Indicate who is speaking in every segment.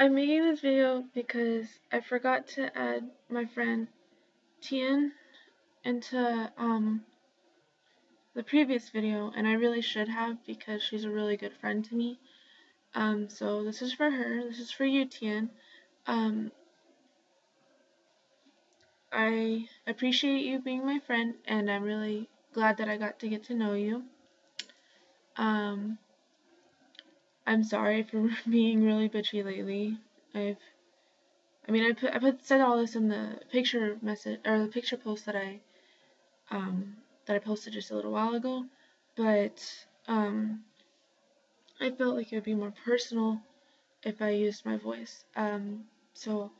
Speaker 1: I'm making this video because I forgot to add my friend Tien into um the previous video and I really should have because she's a really good friend to me. Um so this is for her. This is for you Tien. Um I appreciate you being my friend and I'm really glad that I got to get to know you. Um I'm sorry for being really bitchy lately. I've, I mean, I put I put said all this in the picture message or the picture post that I, um, that I posted just a little while ago, but um, I felt like it would be more personal if I used my voice. Um, so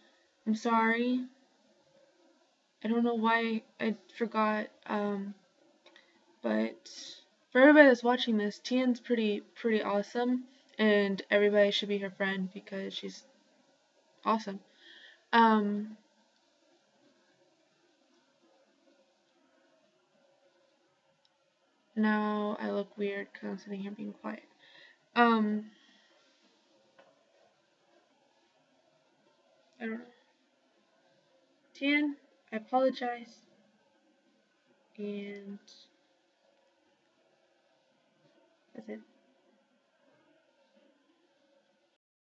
Speaker 1: I'm sorry. I don't know why I forgot. Um, but for everybody that's watching this, Tien's pretty pretty awesome and everybody should be her friend because she's awesome. Um, now I look weird because I'm sitting here being quiet. Um, I don't know. I apologize. And that's it.